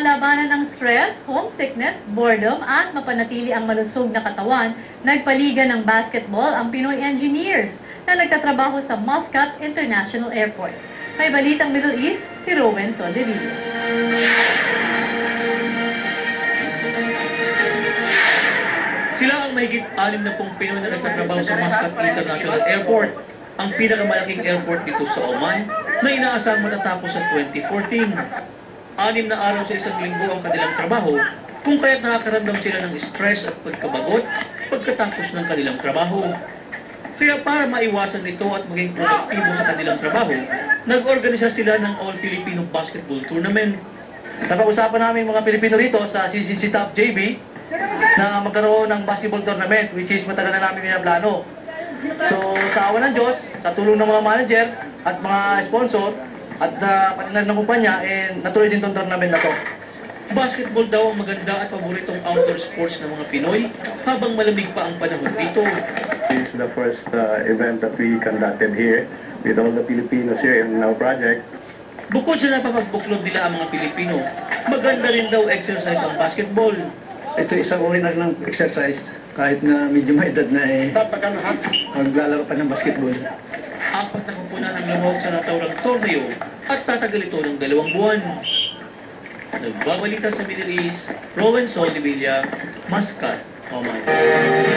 malabanan ang stress, homesickness, boredom at mapanatili ang malusog na katawan, nagpaliga ng basketball ang Pinoy engineers na nagtatrabaho sa Muscat International Airport. May balitang Middle East, si Rowan Soldevilla. Sila ang mahigit anim na pong Pinoy na nagtatrabaho sa Muscat International Airport, ang pinakamalaking airport dito sa Oman na inaasang matatapos sa 2014. Anim na araw sa isang linggo ang kanilang trabaho, kung kaya't nakakaramdam sila ng stress at pagkabagot pagkatapos ng kanilang trabaho. Kaya para maiwasan ito at maging produktibo sa kanilang trabaho, nag-organisa sila ng All Filipino Basketball Tournament. Napag-usapan namin mga Pilipino rito sa CCC Top JB na magkaroon ng basketball tournament which is matagal na namin pinaplano. So sa awa ng Diyos, sa tulong ng mga manager at mga sponsor at uh, patinan ng kumpanya, eh, natuloy din itong tournament na to. Basketball daw ang maganda at paboritong outdoor sports ng mga Pinoy habang malamig pa ang panahon dito. This is the first uh, event that we conducted here with all the Filipinos here in our project. Bukod sa napapagbuklod nila ang mga Pilipino, maganda rin daw exercise ang basketball. Ito isang uri na ng exercise kahit na medyo may edad na eh maglalaro pa ng basketball. Apat na kumpunan ang lamok sa natawrang torneo at tatagal ito ng dalawang buwan. Nagbabalita sa Middle East, Rowan Soldevilla, Muscat, Oman.